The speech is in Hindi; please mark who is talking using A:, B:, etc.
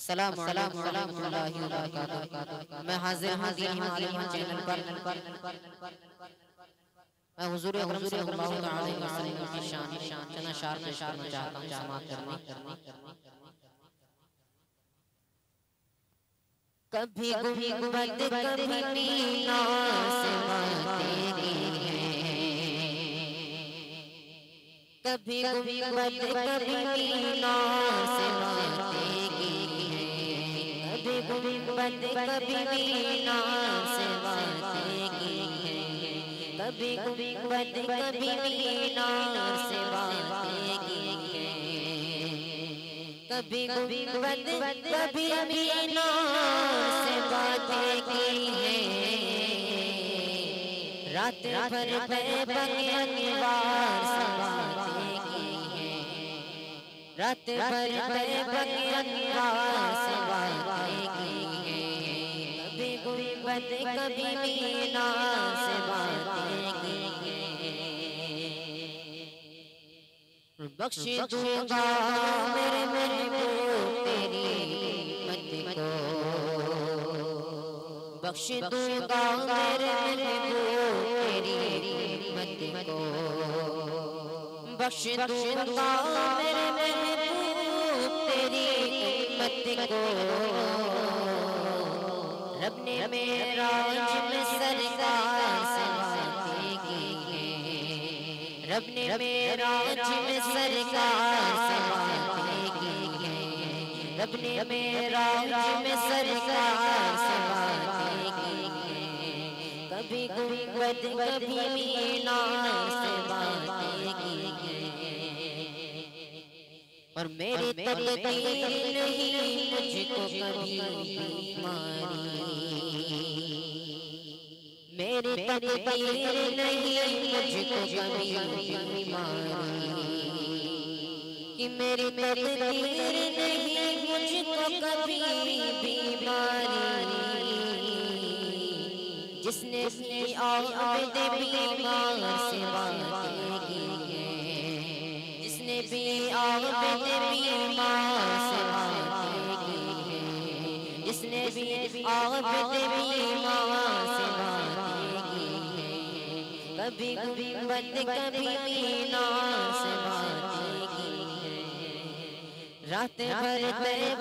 A: अस्सलाम वालेकुम रहमतुल्लाहि व बरकातुहू। मैं हाजिर हूँ दीन मालूम चैनल पर। मैं हुजूर अकरम सल्लल्लाहु अलैहि वसल्लम की शान शान। चना शार में शार में चाहता हूँ समाप्त करने। कभी गुंबद कभी मीना से तेरी है। कभी गुंबद कभी मीना से गुंबद कभी मीना से वातेगी है। कभी गुंबद कभी मीना से वातेगी है। कभी गुंबद कभी मीना से वातेगी है। रात भर बैबक अनवार सवातेगी है। रात भर बैबक गुंबद कभी मीना से बख्श दूँगा मेरे महबूब तेरी मत को। बख्श मेरे महबूब तेरी को। बख्श मेरे महबूब तेरी मत को। रब ने मेरा में सरकार से रब ने मेरा में सरकार से रब ने मेरा में सरकार कभी गुंबद कभी मीना और मेरी तकदीर नहीं। मुझको कभी बीमारी मेरी तकदीर नहीं, मुझको कभी बीमारी कि मेरी तकदीर नहीं, मुझको कभी बीमारी जिसने अपनी आमद बीमार से वादेगी है, जिसने भी आमद जिसने भी आमद भी से है। कभी बंद कभी मीना से है। रात भर तेरे